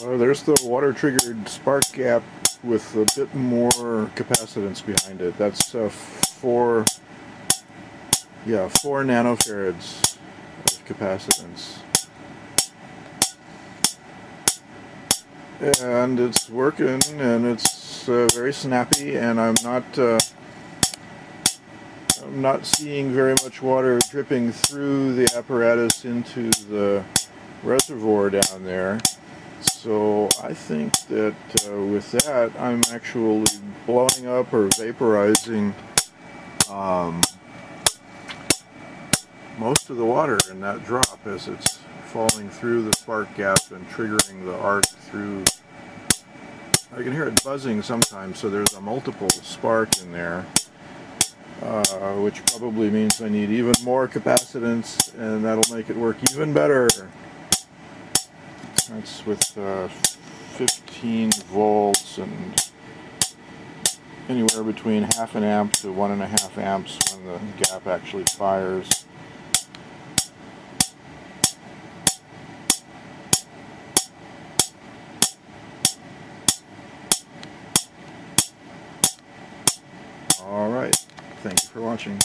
Uh, there's the water triggered spark gap with a bit more capacitance behind it. That's uh, four, yeah, four nanofarads of capacitance. And it's working and it's uh, very snappy and I'm not uh, I'm not seeing very much water dripping through the apparatus into the reservoir down there. So I think that uh, with that I'm actually blowing up or vaporizing um, most of the water in that drop as it's falling through the spark gap and triggering the arc through. I can hear it buzzing sometimes so there's a multiple spark in there. Uh, which probably means I need even more capacitance and that'll make it work even better. That's with uh, 15 volts and anywhere between half an amp to one and a half amps when the gap actually fires. Alright, thank you for watching.